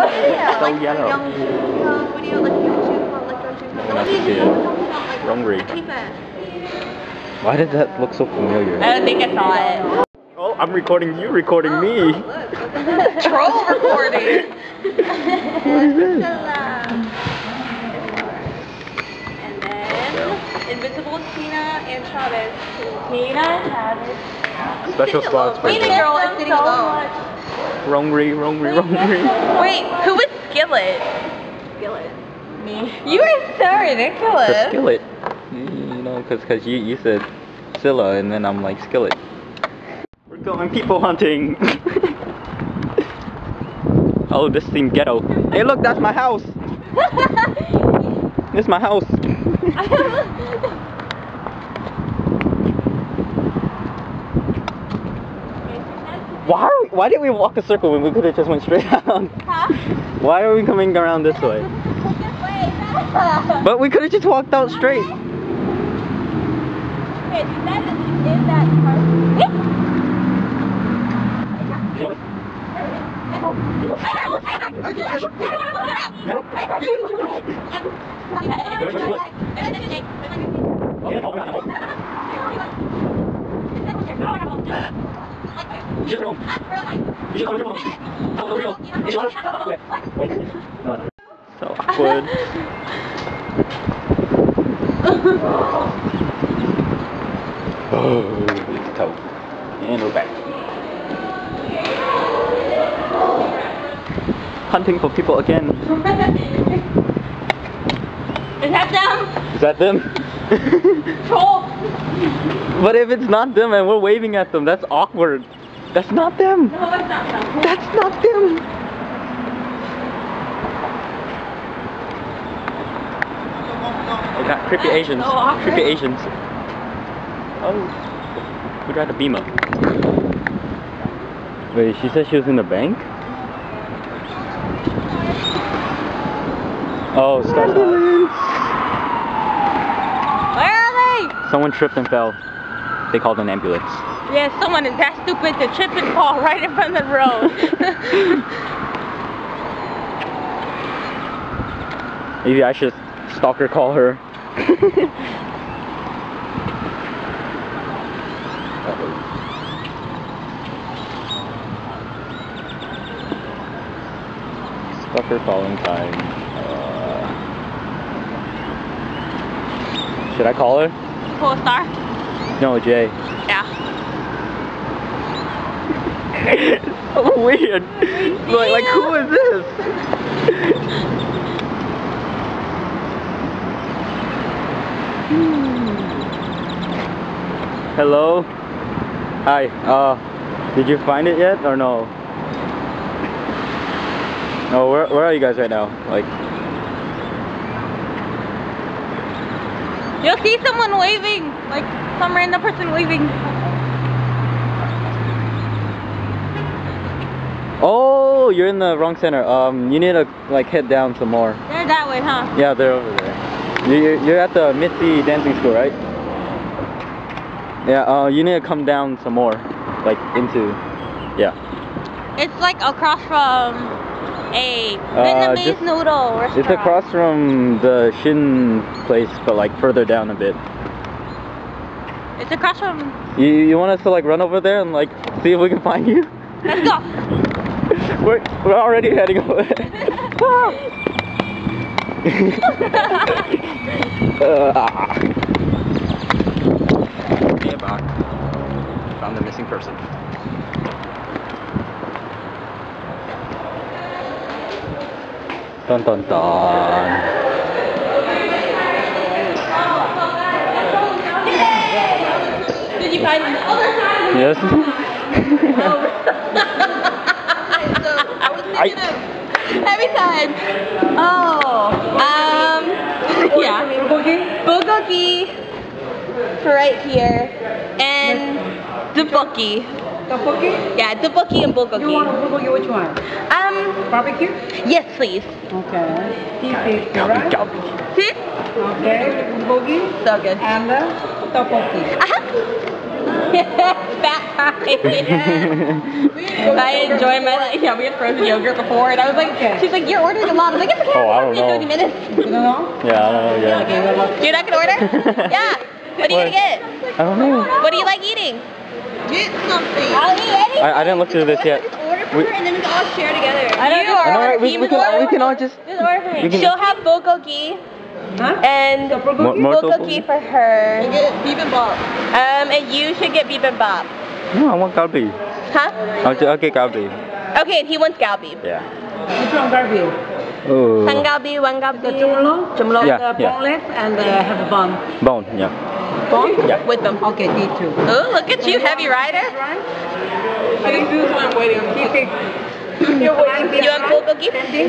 What video? So like yellow. Young Chunga video, like Young Chunga, uh, like Young Chunga. gonna What do you see do? it. Talking about, like, Hungry. Why did that look so familiar? I don't think I saw it. Oh, I'm recording you recording me. Oh, Troll recording. What is this? And then Invincible Tina and Chavez. Tina Chavez. Special spots for Wait, you. girl, I'm sitting alone. Wrongry, wrongry, wrongry. Wait, who was Skillet? Skillet. Me. You are so ridiculous. The skillet. You know, cause, cause you, you said Scylla and then I'm like skillet. We're going people hunting. oh, this seemed ghetto. Hey look, that's my house. This is my house. Why are we, why did we walk a circle when we could have just went straight down? Huh? Why are we coming around this way? But we could have just walked out straight. Okay, do in that So awkward. oh, it's tough. And we're back. Hunting for people again. Is that them? Is that them? Troll. but if it's not them and we're waving at them, that's awkward. That's not them. No, that's not them. That's not them. We got creepy Asians. so awkward. creepy Asians. Oh. We got a beamer. Wait, she said she was in the bank? Oh, stop. Where are they? Someone tripped and fell. They called an ambulance. Yeah, someone is that stupid to trip and fall right in front of the road. Maybe I should stalker call her. Stalker calling time. Uh, should I call her? Cool star? No, Jay. Yeah. Oh weird. Like, like who is this? Hello. Hi. Uh, did you find it yet or no? No. Where Where are you guys right now? Like, You'll see someone waving, like some random person waving. oh, you're in the wrong center. Um, you need to like head down some more. They're that way, huh? Yeah, they're over there. You- You're, you're at the Mitzi Dancing School, right? Yeah, uh, you need to come down some more. Like, into... Yeah. It's like across from a Uh, Vietnamese just- noodle restaurant. It's across from the Shin place, but like further down a bit. It's across from. You, you want us to like run over there and like see if we can find you? Let's go. we're, we're already heading over there. Okay, back. Found the missing person. Dun dun dun. Did you find the other side? Yes. I, was thinking of Every time. Oh. Um. Yeah. Bulgogi. Bulgogi. Right here. And tteokbokki. Tteokbokki? Yeah, tteokbokki and bulgogi. You want a bulgogi, which one? Um. Barbecue? Yes, please. Okay. Beef fifty, Galbi, right? galbi. See? Okay, bulgogi So good. and the tteokbokki. Uh-huh. Fat I enjoy my life. Yeah, we had frozen yogurt before, and I was like, she's like, you're ordering a lot. I'm like, it's okay. Oh, I it'll don't know. 30 minutes. You don't know? yeah, I don't know. Yeah. Okay, well, well, You're not gonna order? yeah. What are you gonna get? I don't know. What do you like eating? Get something. I'll eat anything. I, I didn't look through this yet. Just order for We- her and then we can all share together. I don't you know. I know, right? We, we, can can, we can all just. Just order for me. We can- She'll have bulgogi Huh? and More, more bulgogi for her. And get bibimbap. Um, and you should get bibimbap. No, I want galbi. Huh? I'll, ju- I'll get galbi. Okay, he wants galbi. Yeah. Which one, Garby? Oh. One galbi, one The galbi. chumlo? Chumlo, Yeah, the yeah. boneless and uh, have a bun. Bone. Yeah. Bun? Yeah. With them. Okay, me too. Oh, look at you, heavy rider. I think this is what I'm waiting on. Keep it. You want bulgogi? Okay.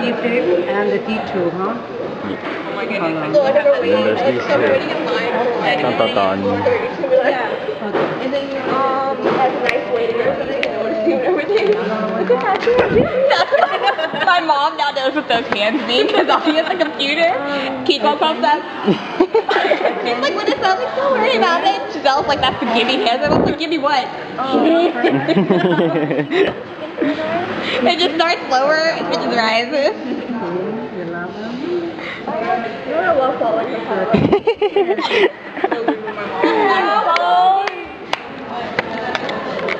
Keep it and the T2, huh? Oh my goodness. Hold on. So I never waited. And there's I these just kept two. waiting in line. And Dun, dun, dun. Yeah. And then um has rice waiting or something and order food and everything. Look at that. My mom now knows what those hands mean because I'll be at the computer. Keep up with them. She's like, what is that? I'm like, don't worry about it. Giselle's like, that's the gimme hands. I'm like, gimme what? it just starts lower and it just rises. You love them? You're a love following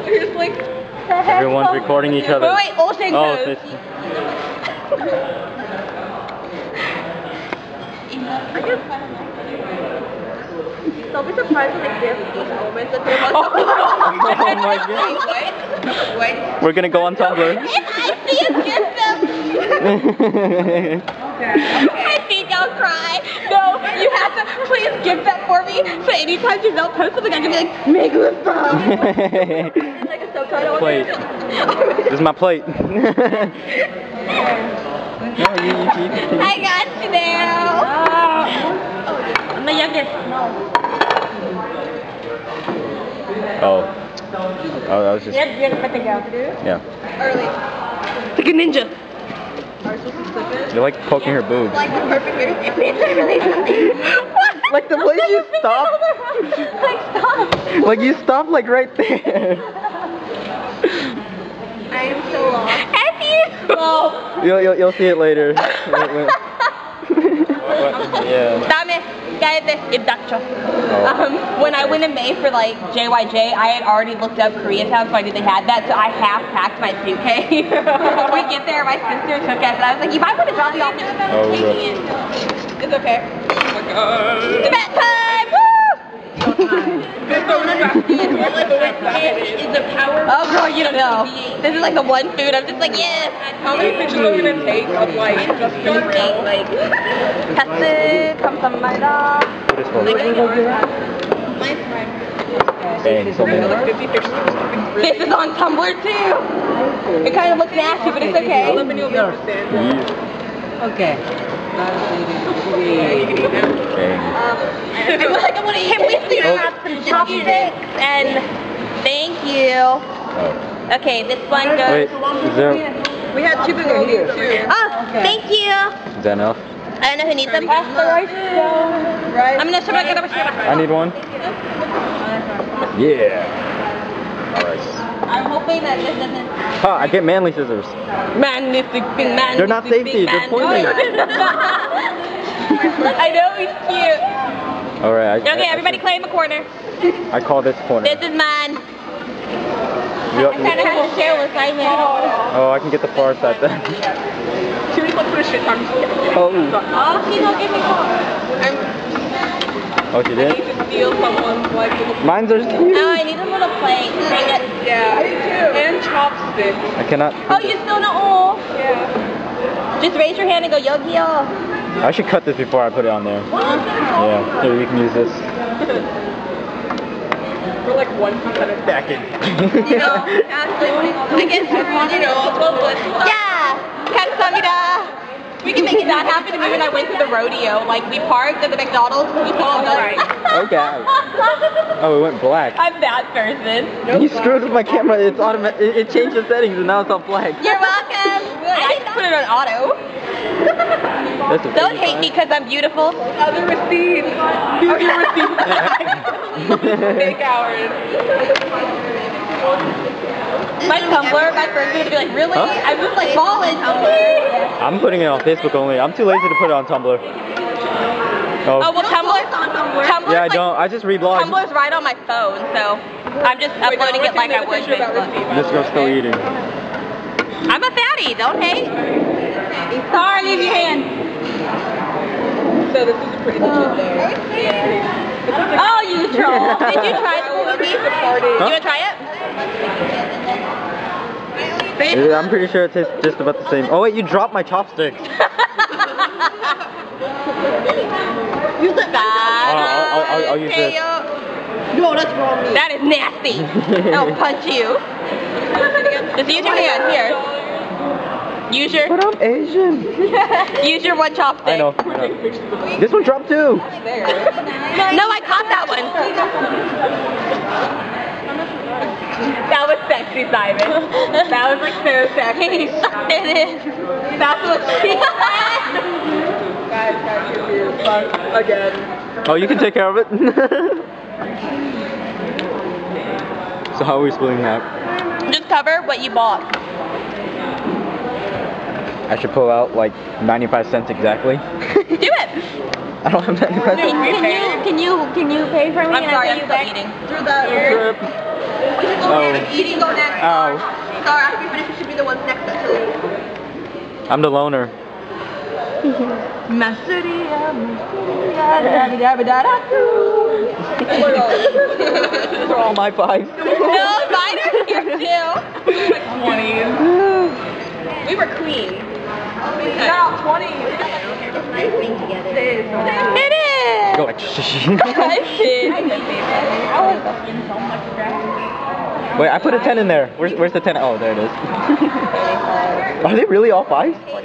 Here's like Everyone's recording each other. Wait, wait, Olsen Oh, goes. this. Don't be surprised when like there's these moments that they're like, Oh my god. what? What? We're gonna go on Tumblr. If I see a gift them, I think I'll cry. No, you have to please gift that for me. So anytime Giselle posts something, I can be like, make this from. Like a subtitle. plate. This is my plate. no, you, you keep. I got you now. Oh. I'm the youngest. Oh. Oh, that was just. You're, you're the go. Yeah. Early. Like a ninja. You supposed to slip it? You're like poking her boobs. Like the perfect way. Like the way you stop. like stop. Like you stop like right there. I am so lost. F you. Well, You'll, you'll, you'll see it later. Wait, wait. What? Yeah. Dame, cállate, Ibdacho. Oh. Um, when I went in May for like JYJ, I had already looked up Koreatown, so I knew they had that. So I half packed my suitcase. when we get there, my sister took us, and I was like, "You might want to drop me off at Oh, take rough. it's okay. Oh my god. Tibet time! Is the power Woo! Oh girl, you don't know. This is like the one food I'm just like, yes. How many pictures are we gonna take of like just? Like, My This is on Tumblr too. It kind of looks nasty, but it's okay. Okay. I'm like, I want to Can we please Oh. have some chopsticks? And thank you. Oh. Okay, this one Wait, goes. is there. We had two bulgogi too. Oh, thank you. Is that enough? I don't know who needs them. Pass the rice. Right? I'm gonna it I need one. Yeah. Alright. I'm hoping that this doesn't. Ha, I get manly scissors. Magnific, man. They're not safety, they're pointing. I know he's cute. Alright. I, Okay, I- everybody claim a corner. I call this corner. This is mine. You- I'm trying to have a share with my man. oh, I can get the far side then. Should we put a shit ton? Oh. Oh, she don't give me corn. I'm Oh, she did? need to steal someone's like little Mine's are cute. Oh, I need a little plate. Bring it. Yeah, I do too. And chopsticks. I cannot. Oh, you still know? Oh. Yeah. Just raise your hand and go Yogi-yo. I should cut this before I put it on there. Yeah. Here, you can use this. We're like one percent of Back in. You know, actually, I guess you know, twelve months. Yeah. 감사합니다. We can make that happen to me when I went to the rodeo. Like, we parked at the McDonald's. We saw Right. Okay. Oh, it went black. I'm that person. You screwed with my camera. It's automatic. It, it changed the settings and now it's all black. You're welcome. I didn't put it on auto. That's Don't hate me because I'm beautiful. Other receipts. Use your receipts. Fake hours. My Tumblr, my friends are gonna be like, really? Huh? I'm just like falling. I'm putting it on Facebook only. I'm too lazy to put it on Tumblr. Oh Oh, well, Tumblr. Tumblr's yeah, I like, don't. I just read blogs. Tumblr's right on my phone, so I'm just Wait, uploading it like I would a picture of that Facebook. receipt, by This girl's still eating. I'm a fatty. Don't hate. Sorry, leave your hand. So this is pretty much it there. Oh, you troll. Did you try the movie? The party. You wanna try it? Yeah, I'm pretty sure it tastes just about the same. Oh wait, you dropped my chopsticks. You look bad. Oh, I'll- I'll- I'll- I'll use this. No, that's wrong. That is nasty. I'll punch you. Just use your hand. Here. Use your But I'm Asian. use your one chopstick. I know. I know. This one dropped too. No, I caught that one. That was sexy, Simon. That was like so sexy. He sucked it in. That's what she said. Guys, guys, you're fuck again. Oh, you can take care of it. so how are we splitting that? Just cover what you bought. I should pull out like 95 cents exactly. Do it. I don't have 95 Can cents. you- can you can you pay for me I'm sorry, I'm still eating. through the Trip. Oh. eating go next. Ow. Sorry, after you finish, you should be the one next to it. I'm the loner. These are all my fives. No, mine are here too. 20s. We were queens. No, 20s. It is. Go like shh. I did. Wait, I put a 10 in there. Where's, where's the 10? Oh, there it is. Are they really all fives? 55,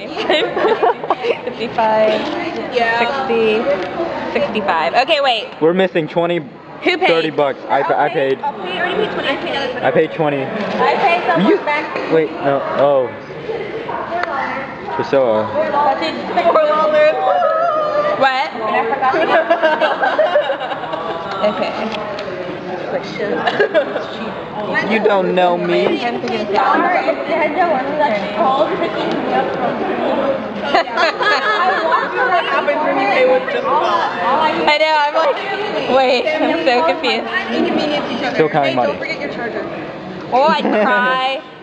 Yeah. 60, 65. Okay, wait. We're missing 20, Who paid? 30 bucks. I, I paid. I paid 20. I paid another 20. I paid 20. I paid someone You, back. wait, no, oh. Priscilla. Four dollars. What? And I forgot to Okay. You don't know me. what happens when you pay with just one? I know, I'm like, wait, I'm so confused. Still counting money. Forget your charger. Oh, I cry.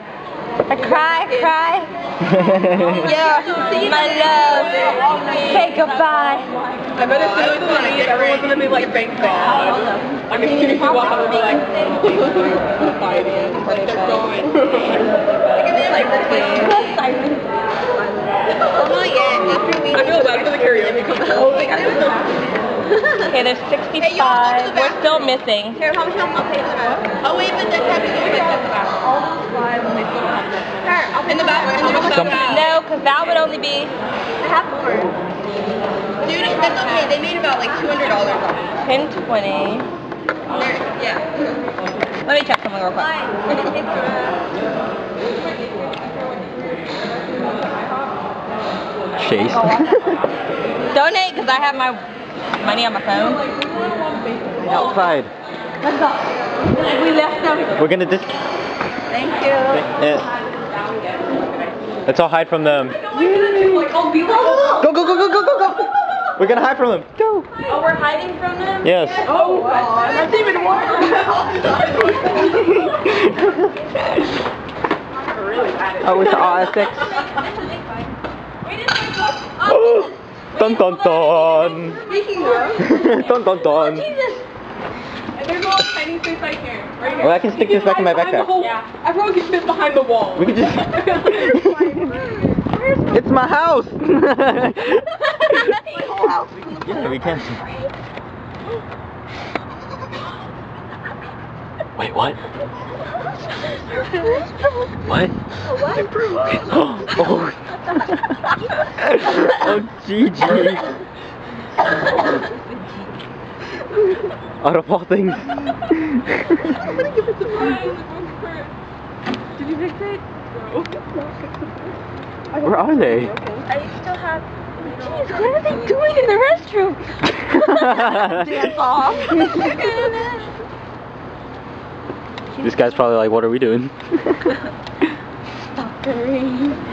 I cry, cry. Yeah, my love. Say goodbye. I bet as soon as we leave, everyone's gonna be like, thank God. Like as soon as you walk out, they'll be like, bye, man. Like they're going. Oh I feel bad for the karaoke couple. Okay, there's 65. We're still missing. Here, how much I'll pay for the back. Oh wait, but that's happy to get the back. All those fly when they still have that. Here, I'll pay the back. And then Some- No, because that would only be I have more. Dude, that's okay. They made about like $200 off. 10, 20. Yeah. Let me check something real quick. Chase. Donate because I have my money on my phone. Outside. We left them. We're gonna dis. Thank you. Eh. Let's all hide from them. Go, go, go, go, go, go, go! We're gonna hide from them. Go. Oh, we're hiding from them? Yes. Oh, God. That's even worse. Oh, it's R6. Dun dun dun. Speaking of, dun dun dun. and there's a little tiny space right here. Right here. Well, I can stick this back in my backpack. whole- Everyone can fit behind the wall. We could just. it's my house. yeah, we can. Wait, what? What? What? It broke. oh. oh, GG. Out of all things. I'm gonna give it to mine. Did you fix it? No. Where are they? I still have Jeez, what are they doing in the restroom? Dance off. This guy's probably like, what are we doing?